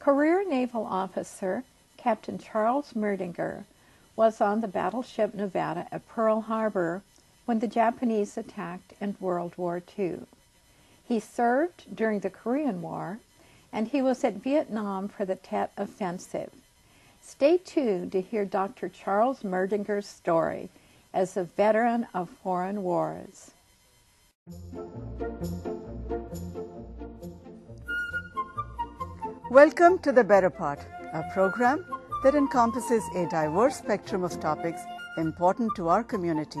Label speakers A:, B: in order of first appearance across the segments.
A: Career Naval Officer Captain Charles Merdinger was on the battleship Nevada at Pearl Harbor when the Japanese attacked in World War II. He served during the Korean War and he was at Vietnam for the Tet Offensive. Stay tuned to hear Dr. Charles Merdinger's story as a veteran of foreign wars.
B: Welcome to The Better Part, a program that encompasses a diverse spectrum of topics important to our community,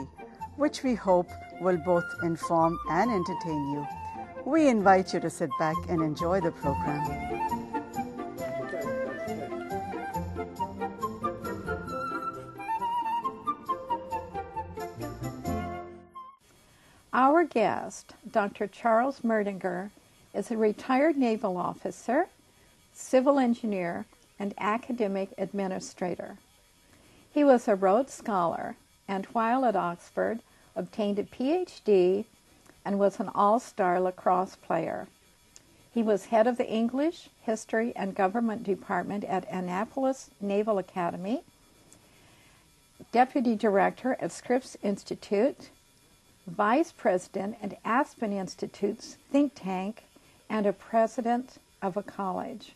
B: which we hope will both inform and entertain you. We invite you to sit back and enjoy the program.
A: Our guest, Dr. Charles Merdinger, is a retired naval officer, civil engineer, and academic administrator. He was a Rhodes Scholar and while at Oxford obtained a PhD and was an all-star lacrosse player. He was head of the English, History, and Government Department at Annapolis Naval Academy, deputy director at Scripps Institute, vice president at Aspen Institute's think tank, and a president of a college.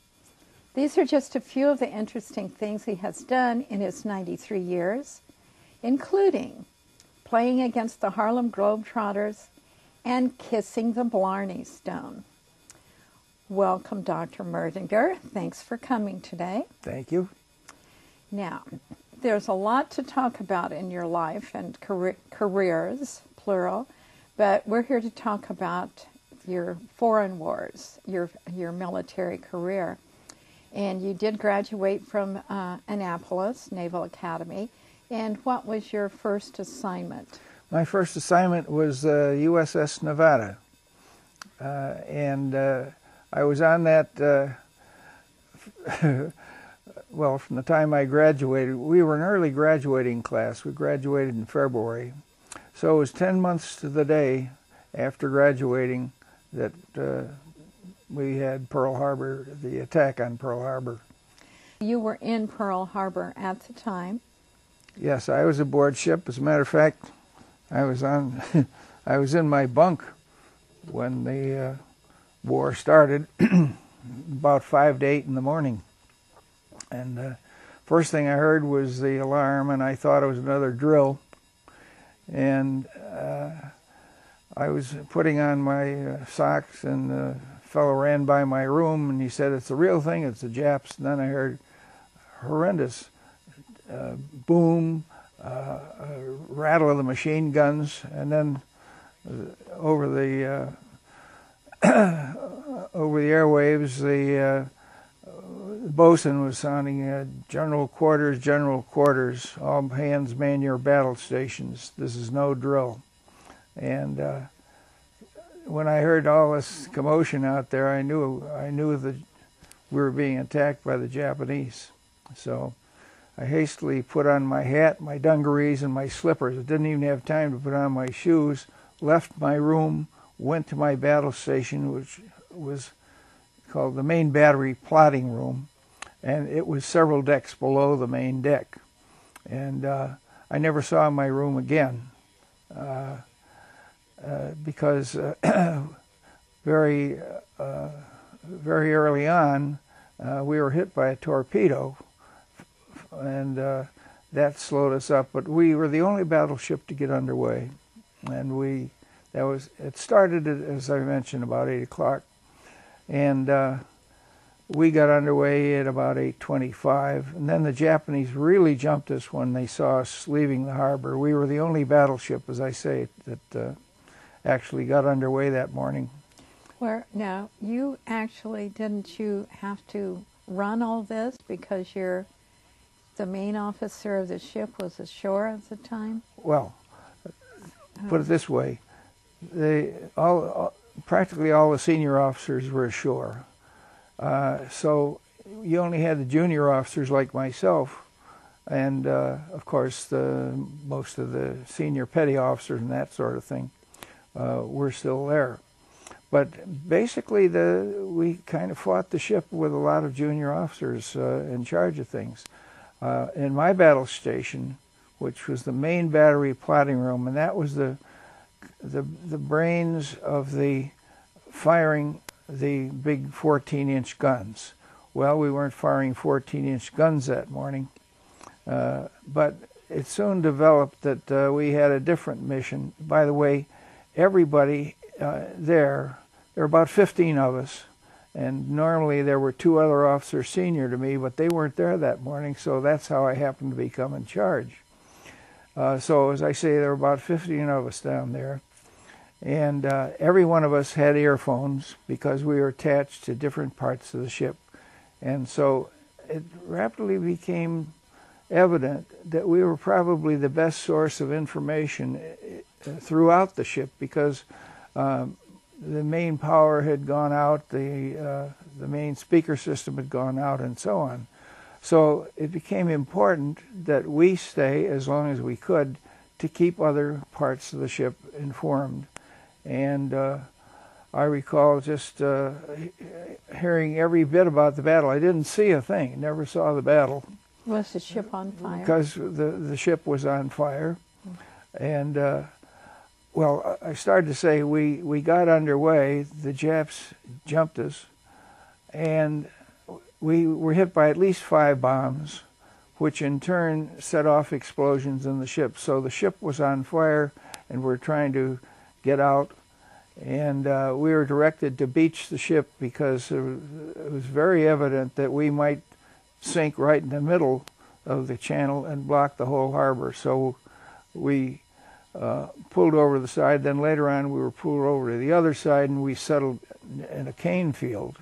A: These are just a few of the interesting things he has done in his 93 years, including playing against the Harlem Globetrotters and kissing the Blarney Stone. Welcome, Dr. Merdinger. Thanks for coming today.
C: Thank you.
A: Now, there's a lot to talk about in your life and career, careers, plural, but we're here to talk about your foreign wars, your your military career. And you did graduate from uh, Annapolis Naval Academy. And what was your first assignment?
C: My first assignment was uh, USS Nevada. Uh, and uh, I was on that, uh, well, from the time I graduated. We were an early graduating class. We graduated in February. So it was 10 months to the day after graduating that uh, we had Pearl Harbor, the attack on Pearl Harbor.
A: You were in Pearl Harbor at the time.
C: Yes, I was aboard ship. As a matter of fact, I was on, I was in my bunk when the uh, war started, about five to eight in the morning, and uh, first thing I heard was the alarm, and I thought it was another drill, and uh, I was putting on my uh, socks, and the fellow ran by my room, and he said, "It's the real thing. It's the Japs." And then I heard horrendous uh, boom, uh, rattle of the machine guns, and then uh, over the uh, over the airwaves, the bosun was sounding general quarters, general quarters, all hands man your battle stations. This is no drill. And uh, when I heard all this commotion out there, I knew I knew that we were being attacked by the Japanese. So I hastily put on my hat, my dungarees, and my slippers. I didn't even have time to put on my shoes. Left my room, went to my battle station, which was called the main battery plotting room, and it was several decks below the main deck. And uh, I never saw my room again uh, because uh, very, uh, very early on uh, we were hit by a torpedo and uh, that slowed us up. But we were the only battleship to get underway, and we that was it started as I mentioned about eight o'clock, and uh, we got underway at about eight twenty-five, and then the Japanese really jumped us when they saw us leaving the harbor. We were the only battleship, as I say, that uh, actually got underway that morning.
A: Where now you actually didn't you have to run all this because you're the main officer of the ship was ashore at the time?
C: Well, put it this way: they all, all practically all the senior officers were ashore. Uh, so you only had the junior officers like myself, and uh, of course the most of the senior petty officers and that sort of thing uh, were still there. but basically, the we kind of fought the ship with a lot of junior officers uh, in charge of things. Uh, in my battle station, which was the main battery plotting room, and that was the the the brains of the firing the big 14-inch guns. Well, we weren't firing 14-inch guns that morning, uh, but it soon developed that uh, we had a different mission. By the way, everybody uh, there, there were about 15 of us, and normally there were two other officers senior to me, but they weren't there that morning, so that's how I happened to become in charge. Uh, so, as I say, there were about 15 of us down there. And uh, every one of us had earphones because we were attached to different parts of the ship. And so it rapidly became evident that we were probably the best source of information uh, throughout the ship because um, the main power had gone out, the, uh, the main speaker system had gone out, and so on. So it became important that we stay as long as we could to keep other parts of the ship informed. And uh, I recall just uh, hearing every bit about the battle. I didn't see a thing, never saw the battle.
A: Was the ship on fire?
C: Because the, the ship was on fire. And, uh, well, I started to say we, we got underway, the Japs jumped us, and we were hit by at least five bombs, which in turn set off explosions in the ship. So the ship was on fire, and we're trying to get out. And uh, we were directed to beach the ship because it was, it was very evident that we might sink right in the middle of the channel and block the whole harbor. So we uh, pulled over to the side. Then later on, we were pulled over to the other side, and we settled in a cane field.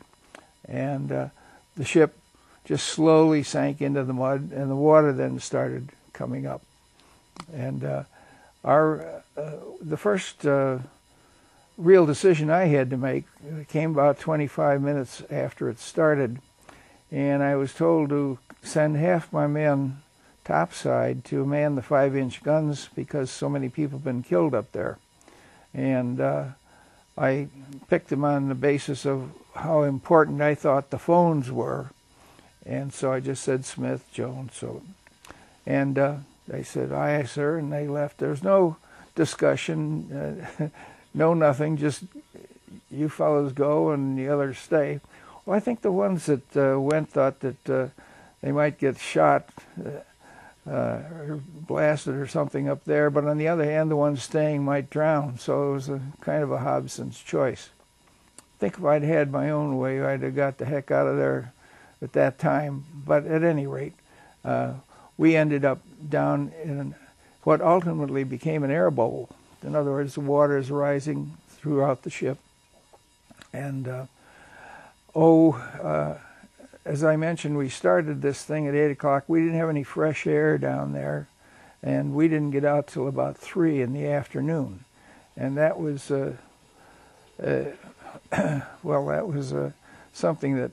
C: And uh, the ship just slowly sank into the mud, and the water then started coming up. And uh, our uh, the first uh, real decision I had to make came about 25 minutes after it started, and I was told to send half my men topside to man the five-inch guns because so many people have been killed up there, and uh, I picked them on the basis of how important I thought the phones were. And so I just said Smith, Jones. So, and uh, they said, aye, sir, and they left. There's no discussion, uh, no nothing, just you fellows go and the others stay. Well, I think the ones that uh, went thought that uh, they might get shot uh, blasted or something up there, but on the other hand, the ones staying might drown. So it was a kind of a Hobson's choice I think if I'd had my own way, I'd have got the heck out of there at that time. But at any rate, uh, we ended up down in what ultimately became an air bubble. In other words, the water is rising throughout the ship. And uh, oh, uh, as I mentioned, we started this thing at 8 o'clock. We didn't have any fresh air down there, and we didn't get out till about 3 in the afternoon. And that was uh, uh well, that was uh, something that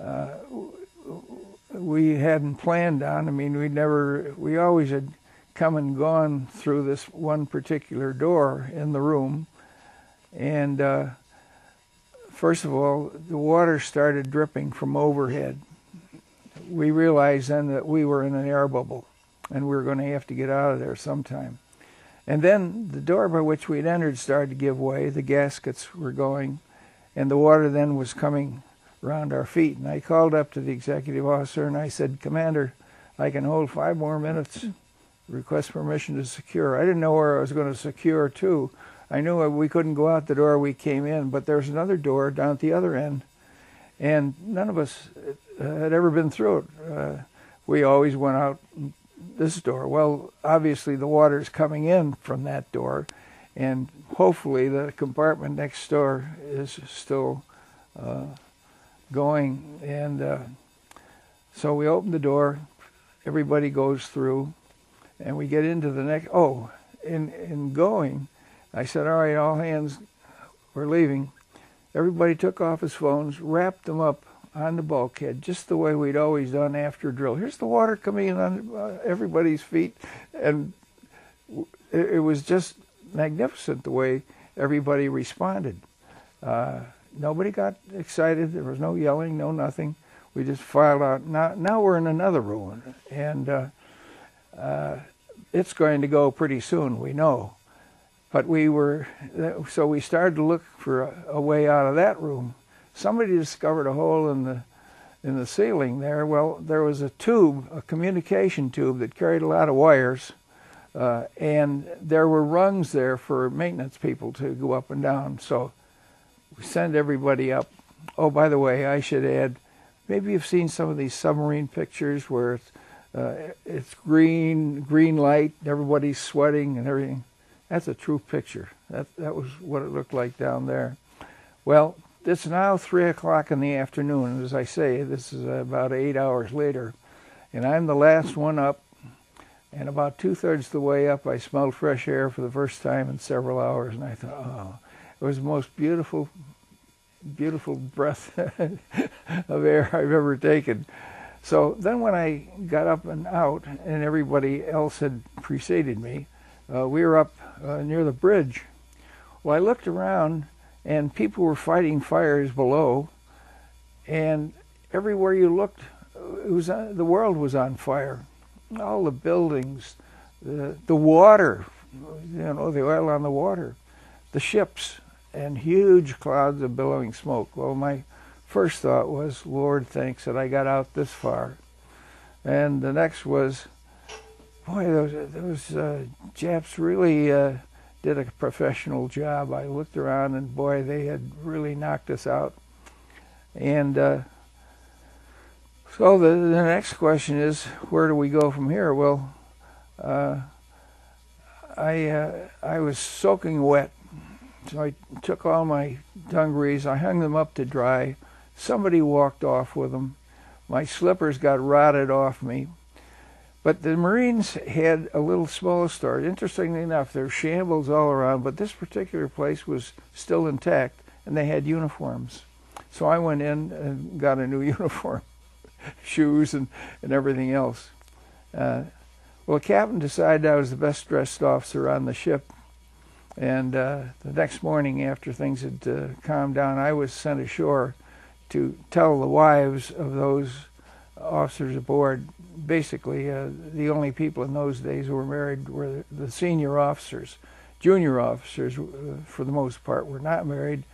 C: uh, we hadn't planned on. I mean, we never, we always had come and gone through this one particular door in the room. And uh, first of all, the water started dripping from overhead. We realized then that we were in an air bubble and we were going to have to get out of there sometime. And then the door by which we'd entered started to give way. The gaskets were going, and the water then was coming around our feet. And I called up to the executive officer and I said, Commander, I can hold five more minutes. Request permission to secure. I didn't know where I was going to secure to. I knew we couldn't go out the door we came in, but there's another door down at the other end. And none of us had ever been through it. Uh, we always went out this door. Well, obviously the water is coming in from that door, and hopefully the compartment next door is still uh, going. And uh, so we open the door, everybody goes through, and we get into the next. Oh, in in going, I said, "All right, all hands, we're leaving." Everybody took off his phones, wrapped them up on the bulkhead, just the way we'd always done after drill. Here's the water coming in on uh, everybody's feet, and it, was just magnificent the way everybody responded. Uh, nobody got excited. There was no yelling, no nothing. We just filed out. Now, now we're in another ruin, and uh, uh, it's going to go pretty soon. We know, but we were so we started to look for a, a way out of that room. Somebody discovered a hole in the in the ceiling there. Well, there was a tube, a communication tube that carried a lot of wires, uh, and there were rungs there for maintenance people to go up and down. So we send everybody up. Oh, by the way, I should add, maybe you've seen some of these submarine pictures where it's uh, it's green, green light, everybody's sweating and everything. That's a true picture. That that was what it looked like down there. Well, it's now three o'clock in the afternoon. As I say, this is about eight hours later, and I'm the last one up. And about two thirds of the way up, I smelled fresh air for the first time in several hours, and I thought, oh, it was the most beautiful, beautiful breath of air I've ever taken. So then when I got up and out, and everybody else had preceded me, uh, we were up uh, near the bridge. Well, I looked around, and people were fighting fires below, and everywhere you looked, it was uh, the world was on fire. All the buildings, the the water, you know, the oil on the water, the ships, and huge clouds of billowing smoke. Well, my first thought was, Lord, thanks that I got out this far. And the next was, boy, those, those uh, Japs really uh, did a professional job. I looked around and boy, they had really knocked us out. And uh, so the, the next question is, where do we go from here? Well, uh, I uh, I was soaking wet, so I took all my dungarees, I hung them up to dry, Somebody walked off with them. My slippers got rotted off me. But the Marines had a little small store. Interestingly enough, there were shambles all around, but this particular place was still intact, and they had uniforms. So I went in and got a new uniform, shoes and, and everything else. Uh, well, the captain decided I was the best dressed officer on the ship. And uh, the next morning, after things had uh, calmed down, I was sent ashore to tell the wives of those officers aboard. Basically, uh, the only people in those days who were married were the senior officers. Junior officers, uh, for the most part, were not married.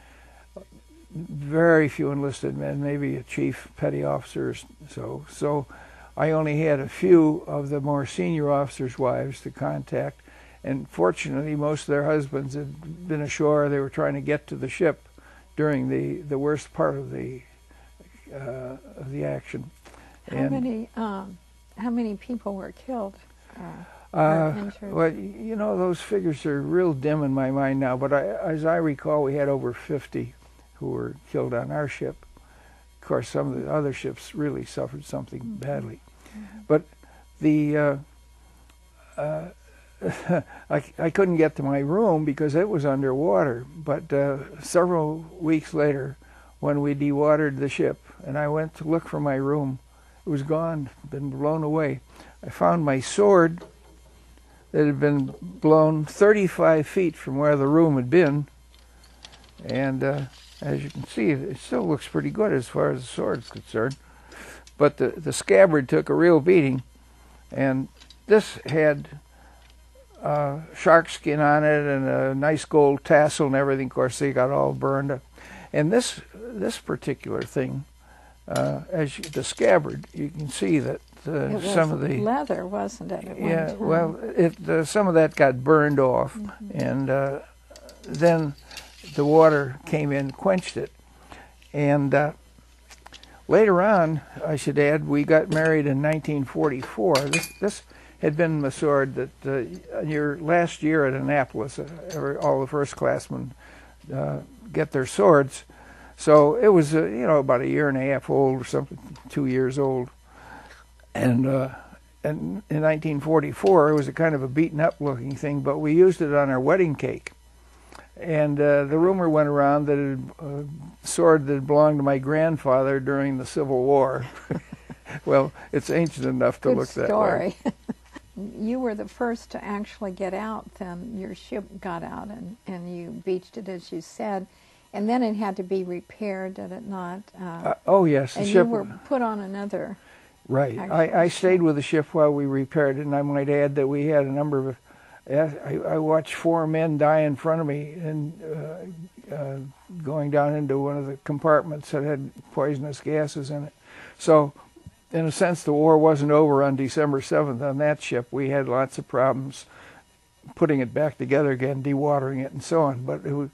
C: Very few enlisted men, maybe a chief, petty officers. So, so I only had a few of the more senior officers' wives to contact, and fortunately, most of their husbands had been ashore. They were trying to get to the ship during the, the worst part of the uh, of the action.
A: How and many um, how many people were killed?
C: Uh, uh, well, you know, those figures are real dim in my mind now, but I, as I recall, we had over 50 who were killed on our ship. Of course, some of the other ships really suffered something mm-hmm. badly. Mm-hmm. But the uh, uh, I, I couldn't get to my room because it was underwater. But uh, several weeks later, when we dewatered the ship, and I went to look for my room. Was gone, been blown away. I found my sword that had been blown 35 feet from where the room had been. And uh, as you can see, it still looks pretty good as far as the sword is concerned. But the, the scabbard took a real beating. And this had uh, shark skin on it and a nice gold tassel and everything. Of course, they got all burned. Up. And this this particular thing uh, as you, the scabbard, you can see that uh, some of the
A: leather, wasn't it?
C: yeah, well, it uh, some of that got burned off, mm-hmm. and uh, then the water came in, quenched it, and uh, later on, I should add, we got married in 1944. This this had been sword that uh, your last year at Annapolis, all the first classmen get their swords so it was, uh, you know, about a year and a half old or something, two years old. And, uh, and in 1944, it was a kind of a beaten up looking thing, but we used it on our wedding cake. And uh, the rumor went around that it, a uh, sword that belonged to my grandfather during the Civil War. well, it's ancient enough to
A: Good
C: look
A: story.
C: that way.
A: you were the first to actually get out. Then your ship got out, and, and you beached it, as you said And then it had to be repaired, did it not? Uh,
C: Uh, oh yes, the
A: and
C: ship.
A: you were put on another.
C: Right. I, I stayed with the ship while we repaired it, and I might add that we had a number of. I, I watched four men die in front of me and uh, uh, going down into one of the compartments that had poisonous gases in it. So, in a sense, the war wasn't over on December 7th on that ship. We had lots of problems putting it back together again, dewatering it, and so on. But it was,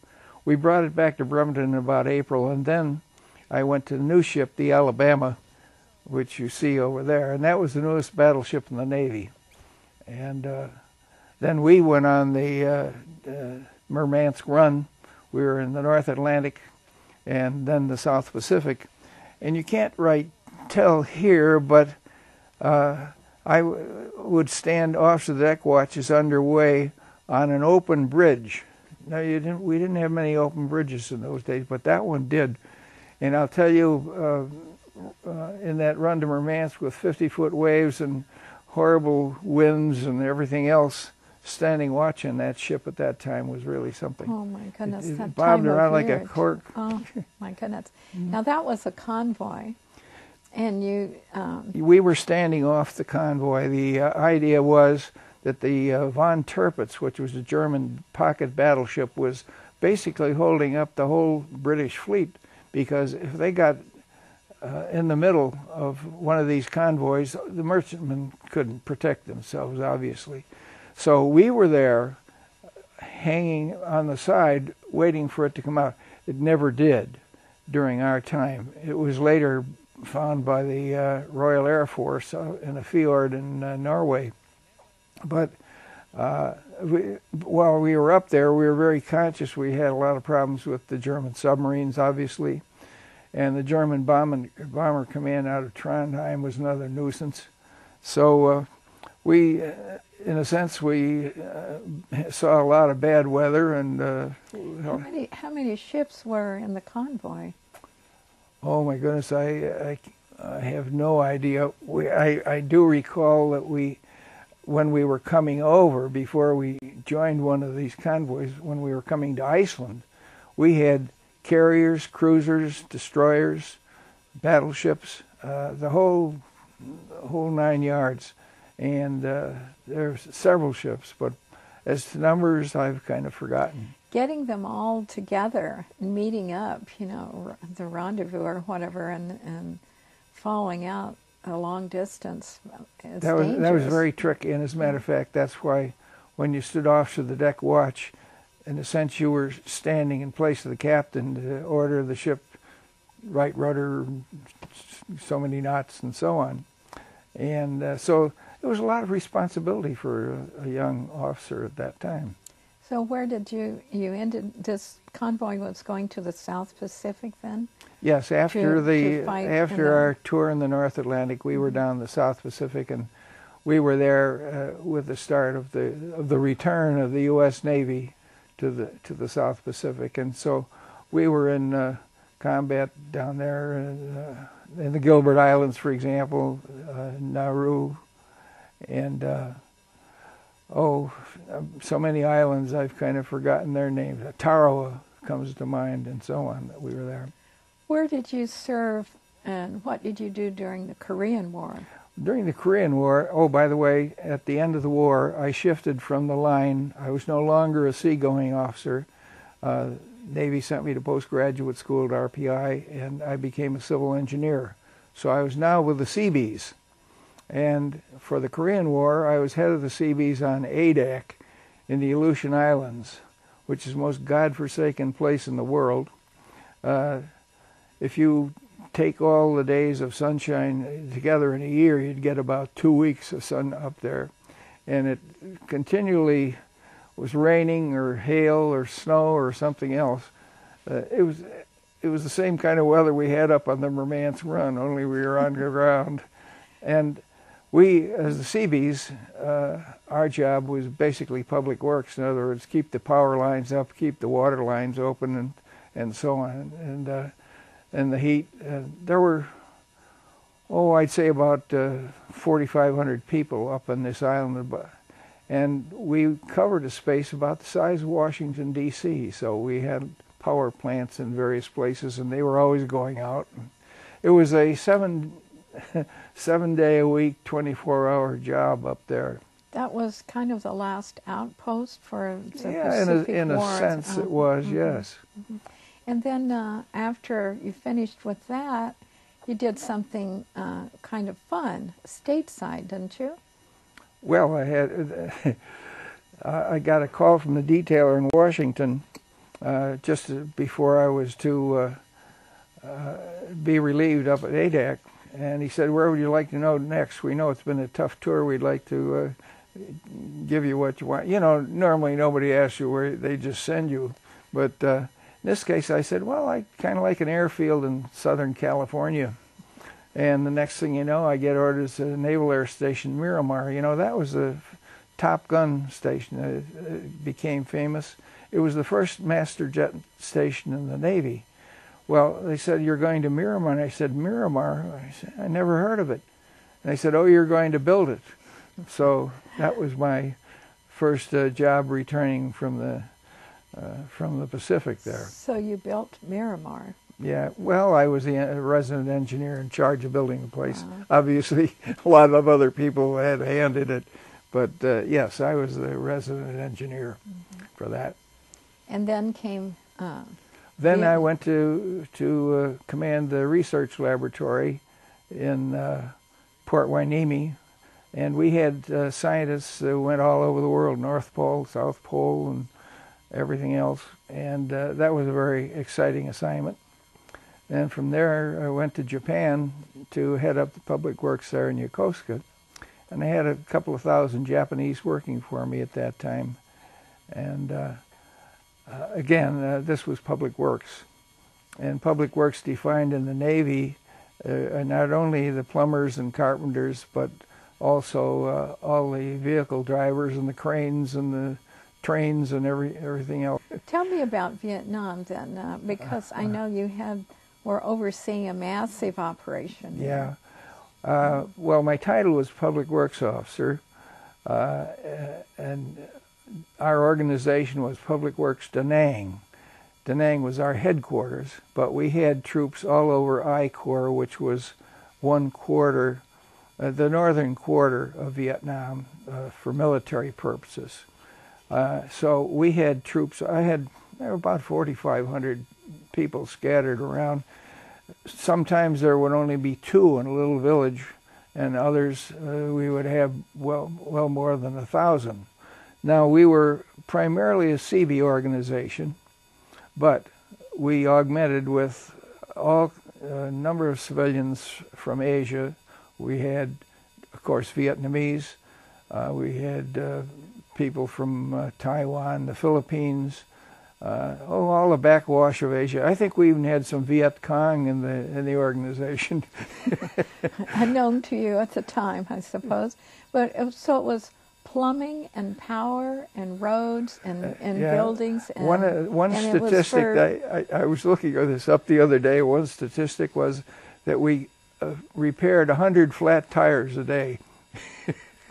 C: we brought it back to Bremerton in about April, and then I went to the new ship, the Alabama, which you see over there, and that was the newest battleship in the Navy. And uh, then we went on the uh, uh, Murmansk run. We were in the North Atlantic and then the South Pacific. And you can't right tell here, but uh, I w- would stand off the deck watches underway on an open bridge. Now you didn't, we didn't have many open bridges in those days, but that one did. And I'll tell you, uh, uh, in that run to Murmansk with 50 foot waves and horrible winds and everything else, standing watching that ship at that time was really something.
A: Oh my goodness!
C: it, it
A: that
C: bobbed around like a cork.
A: Oh my goodness!
C: Mm-hmm.
A: Now that was a convoy, and you. Um,
C: We were standing off the convoy. The uh, idea was that the uh, von Tirpitz, which was a German pocket battleship, was basically holding up the whole British fleet because if they got uh, in the middle of one of these convoys, the merchantmen couldn't protect themselves, obviously. So we were there, hanging on the side, waiting for it to come out. It never did during our time. It was later found by the uh, Royal Air Force uh, in a fjord in uh, Norway. But uh, we, while we were up there, we were very conscious. We had a lot of problems with the German submarines, obviously, and the German bomber, bomber command out of Trondheim was another nuisance. So uh, we, uh, in a sense, we uh, saw a lot of bad weather, and uh,
A: how many how many ships were in the convoy?
C: Oh my goodness, I, I, I have no idea. We, I, I do recall that we, when we were coming over, before we joined one of these convoys, when we were coming to Iceland, we had carriers, cruisers, destroyers, battleships, uh, the whole, whole nine yards. And uh, there's several ships, but as to numbers, I've kind of forgotten.
A: Getting them all together meeting up, you know, the rendezvous or whatever, and and following out a long distance. It's
C: that was that was very tricky, and as a matter of fact, that's why when you stood off to the deck watch, in a sense, you were standing in place of the captain to order the ship right rudder, so many knots, and so on. And uh, so it was a lot of responsibility for a, a young officer at that time.
A: So where did you you ended? This convoy was going to the South Pacific then.
C: Yes, after
A: to
C: the
A: in
C: after
A: the-
C: our tour in the North Atlantic, we were down the South Pacific, and we were there uh, with the start of the of the return of the U.S. Navy to the to the South Pacific, and so we were in uh, combat down there uh, in the Gilbert Islands, for example, uh, Nauru, and uh, oh, so many islands I've kind of forgotten their names. Tarawa comes to mind, and so on. That we were there.
A: Where did you serve, and what did you do during the Korean War?
C: During the Korean War, oh, by the way, at the end of the war, I shifted from the line. I was no longer a seagoing officer. Uh, Navy sent me to postgraduate school at RPI, and I became a civil engineer. So I was now with the Seabees. And for the Korean War, I was head of the Seabees on Adak in the Aleutian Islands, which is the most godforsaken place in the world. Uh, if you take all the days of sunshine together in a year, you'd get about two weeks of sun up there. And it continually was raining or hail or snow or something else. Uh, it was it was the same kind of weather we had up on the Murmansk Run, only we were on the ground. And we, as the Seabees, uh, our job was basically public works. In other words, keep the power lines up, keep the water lines open, and and so on. And uh, and the heat. Uh, there were, oh, I'd say about uh, 4,500 people up on this island, and we covered a space about the size of Washington D.C. So we had power plants in various places, and they were always going out. It was a seven seven day a week, 24 hour job up there.
A: That was kind of the last outpost for the
C: yeah,
A: Pacific
C: in a, in a sense, it was,
A: mhm.
C: yes.
A: And then uh, after you finished with that, you did something uh, kind of fun stateside, didn't you?
C: Well, I had I I got a call from the detailer in Washington uh, just before I was to uh, uh, be relieved up at Adak, and he said, "Where would you like to know next? We know it's been a tough tour. We'd like to uh, give you what you want." You know, normally nobody asks you where; they just send you. But uh, in this case, I said, "Well, I kind of like an airfield in Southern California." And the next thing you know, I get orders at Naval Air Station Miramar. You know, that was a Top Gun station. It, it became famous. It was the first master jet station in the Navy. Well, they said, You're going to Miramar. And I said, Miramar? I, said, I never heard of it. And they said, Oh, you're going to build it. So that was my first uh, job returning from the uh, from the Pacific there.
A: So you built Miramar.
C: Yeah, well, I was the uh, resident engineer in charge of building the place.
A: Uh-huh.
C: Obviously, a lot of other people had a hand in it, but uh, yes, I was the resident engineer for that.
A: And then came, uh,
C: Then
A: Yeah.
C: I went to to uh, command the research laboratory in uh, Port Hueneme, and we had uh, scientists who went all over the world, North Pole, South Pole, and everything else. And uh, that was a very exciting assignment. And from there, I went to Japan to head up the public works there in Yokosuka. And I had a couple of thousand Japanese working for me at that time. And uh, again, uh, this was public works. And public works defined in the Navy uh, not only the plumbers and carpenters, but also uh, all the vehicle drivers and the cranes and the trains and every everything else.
A: tell me about Vietnam then, uh, because I know you had were overseeing a massive operation.
C: Yeah. Uh, well, my title was Public Works Officer, uh, and our organization was Public Works Da Nang. Da Nang was our headquarters, but we had troops all over I Corps, which was one quarter, uh, the northern quarter of Vietnam uh, for military purposes. Uh, so we had troops. I had about 4,500 people scattered around. Sometimes there would only be two in a little village, and others uh, we would have well well more than a thousand. Now we were primarily a Seabee organization, but we augmented with all a number of civilians from Asia. We had, of course, Vietnamese. Uh, we had uh, people from uh, Taiwan, the Philippines, uh, oh, all the backwash of Asia. I think we even had some Viet Cong in the in the organization.
A: Unknown to you at the time, I suppose. But it was, so it was plumbing and power and roads and, and
C: Yeah.
A: buildings. And,
C: one uh, one
A: and
C: statistic
A: for-
C: that I, I, was looking at this up the other day. One statistic was that we uh, repaired hundred flat tires a day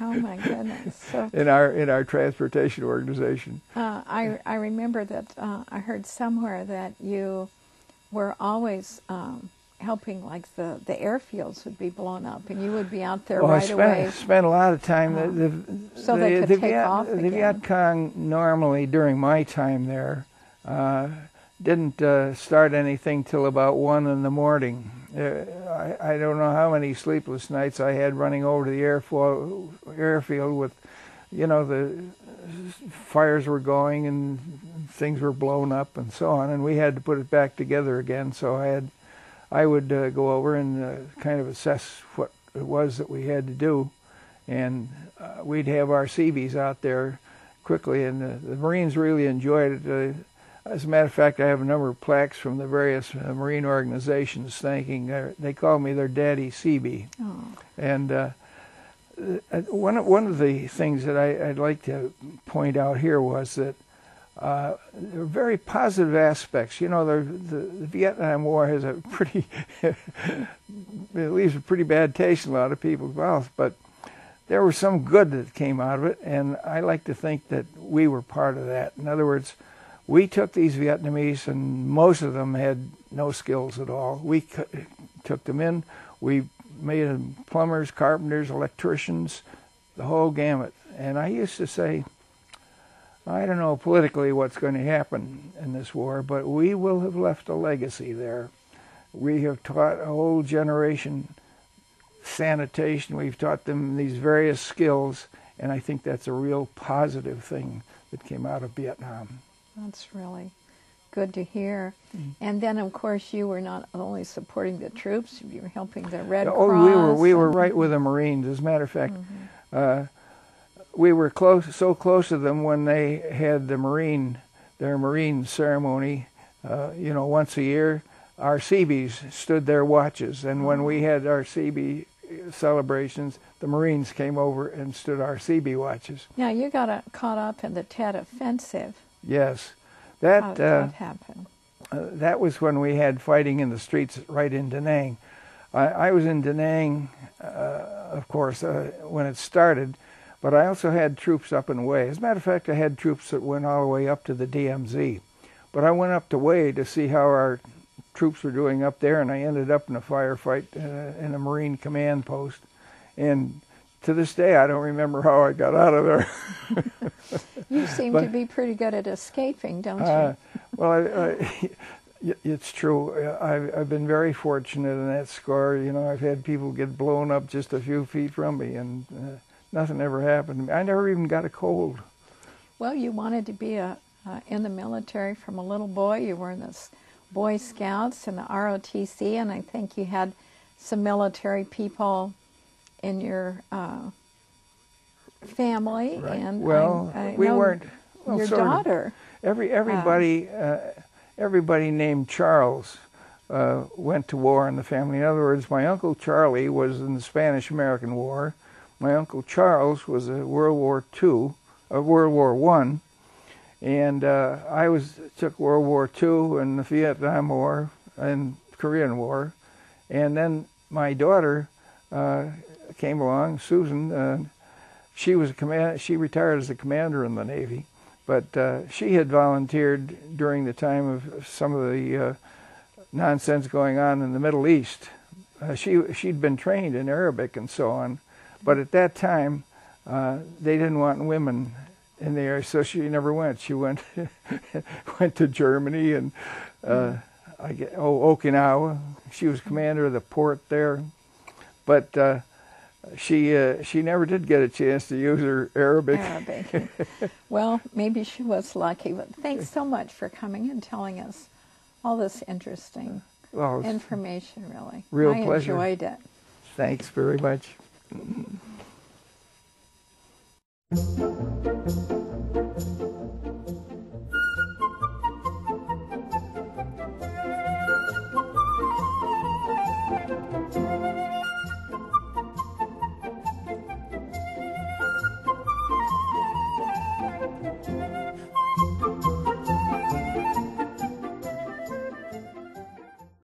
A: Oh my goodness! So
C: in our in our transportation organization.
A: uh, I I remember that uh, I heard somewhere that you were always um, helping, like the the airfields would be blown up, and you would be out there
C: Well, I
A: right
C: spent,
A: away.
C: spent a lot of time.
A: Uh,
C: the, the,
A: so they could
C: the
A: take
C: Viet,
A: off
C: The
A: again.
C: Viet Cong normally during my time there uh, didn't uh, start anything till about one in the morning. Uh, I, I don't know how many sleepless nights I had running over to the airfo- airfield with, you know, the fires were going and things were blown up and so on, and we had to put it back together again. So I had, I would uh, go over and uh, kind of assess what it was that we had to do, and uh, we'd have our Seabees out there quickly, and the, the Marines really enjoyed it. Uh, as a matter of fact, I have a number of plaques from the various uh, Marine organizations thanking. Uh, they call me their daddy Seabee.
A: Oh.
C: And one of, one of the things that I, I'd like to point out here was that uh, there are very positive aspects. You know, the, the, the Vietnam War has a pretty it leaves a pretty bad taste in a lot of people's mouths, but there was some good that came out of it, and I like to think that we were part of that. In other words, we took these Vietnamese, and most of them had no skills at all. We took them in. We made them plumbers, carpenters, electricians, the whole gamut. And I used to say, I don't know politically what's going to happen in this war, but we will have left a legacy there. We have taught a whole generation sanitation. We've taught them these various skills, and I think that's a real positive thing that came out of Vietnam.
A: That's really good to hear. Mm. And then, of course, you were not only supporting the troops; you were helping the Red
C: oh,
A: Cross.
C: we were we were right with the Marines. As a matter of fact, mm-hmm. uh, we were close, so close to them when they had the Marine their Marine ceremony. Uh, you know, once a year, our Seabees stood their watches, and when we had our Seabee celebrations, the Marines came over and stood our Seabee watches.
A: Now you got a, caught up in the Tet Offensive.
C: Yes, that
A: How did uh, that happen?
C: Uh, that was when we had fighting in the streets right in Da Nang. I, I was in Da Nang, uh, of course, uh, when it started, but I also had troops up in Hue. As a matter of fact, I had troops that went all the way up to the DMZ. But I went up to Hue to see how our troops were doing up there, and I ended up in a firefight uh, in a Marine command post. And to this day, I don't remember how I got out of there.
A: you seem but, to be pretty good at escaping, don't you? Uh,
C: well, I, I, it's true. I've, I've been very fortunate in that score. You know, I've had people get blown up just a few feet from me, and uh, nothing ever happened to me. I never even got a cold.
A: Well, you wanted to be a uh, in the military from a little boy. You were in the Boy Scouts and the ROTC, and I think you had some military people in your uh, family.
C: Right.
A: And
C: well,
A: I, I
C: we weren't. Well,
A: your daughter.
C: Of. Every everybody uh, everybody named Charles uh, went to war in the family. In other words, my uncle Charlie was in the Spanish-American War. My uncle Charles was a World War II, a World War One, and uh, I was took World War II and the Vietnam War and Korean War, and then my daughter uh, came along, Susan. Uh, she was a command. She retired as a commander in the Navy, but uh, she had volunteered during the time of some of the uh, nonsense going on in the Middle East. Uh, she she'd been trained in Arabic and so on, but at that time uh, they didn't want women in there, so she never went. She went went to Germany and uh, I get oh Okinawa. She was commander of the port there, but uh, she uh, she never did get a chance to use her Arabic.
A: Arabic. well, maybe she was lucky. But thanks so much for coming and telling us all this interesting well, information. Really,
C: real
A: I
C: pleasure.
A: enjoyed it.
C: Thanks very much. うん